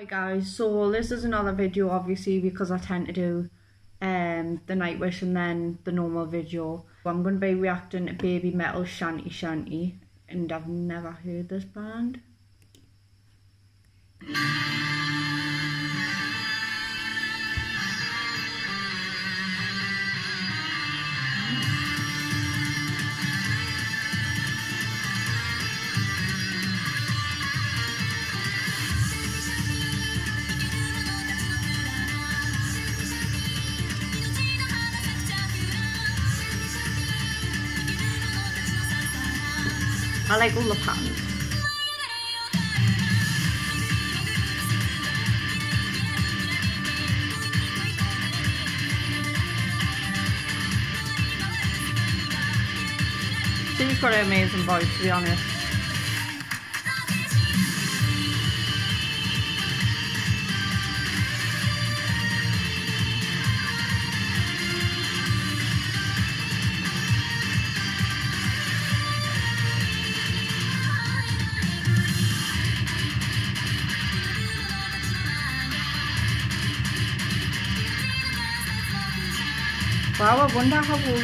Right guys, so this is another video obviously because I tend to do um, the Nightwish and then the normal video. I'm going to be reacting to Babymetal Shanti Shanti and I've never heard this band. I like all the pants. She's got an amazing voice to be honest. Wow, I wonder how old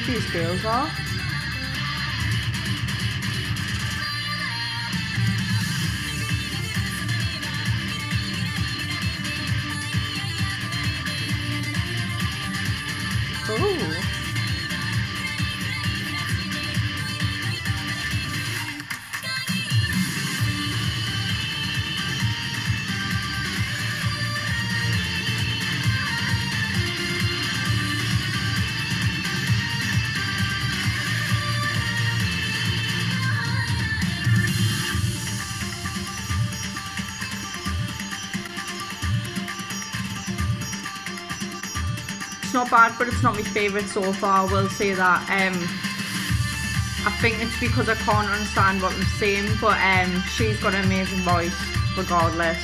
not bad, but it's not my favourite so far. I will say that. Um, I think it's because I can't understand what I'm saying, but um, she's got an amazing voice regardless.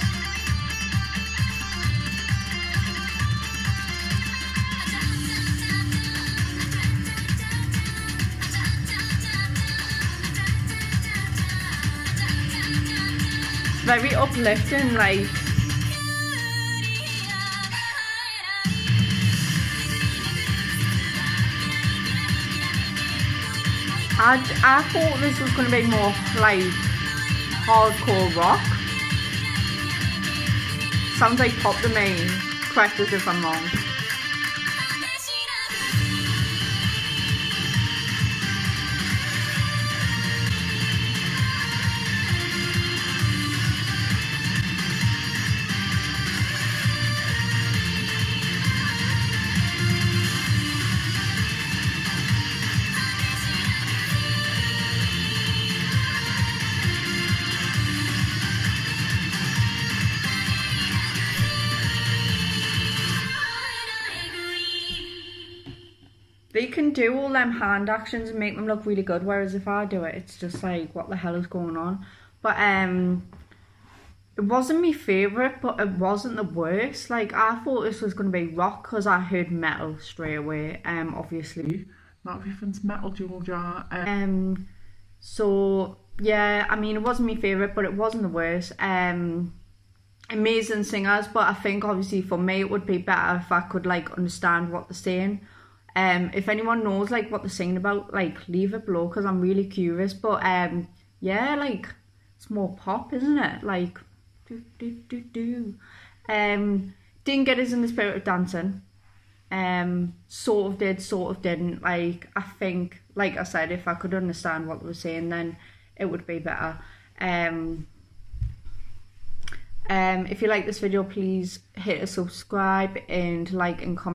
very uplifting, like I, I thought this was going to be more like hardcore rock. Sounds like pop to me. Correct if I'm wrong. They can do all them hand actions and make them look really good whereas if i do it it's just like what the hell is going on? But um it wasn't my favorite but it wasn't the worst. Like i thought this was going to be rock because i heard metal straight away um obviously. Not everything's metal georgia. Um, um so yeah i mean it wasn't my favorite but it wasn't the worst. Um amazing singers but i think obviously for me it would be better if i could like understand what they're saying um if anyone knows like what they're singing about like leave it below because i'm really curious but um yeah like it's more pop isn't it? Like do do do do. Um didn't get us in the spirit of dancing. Um sort of did sort of didn't. Like i think like i said if i could understand what they were saying then it would be better. Um um if you like this video please hit a subscribe and like and comment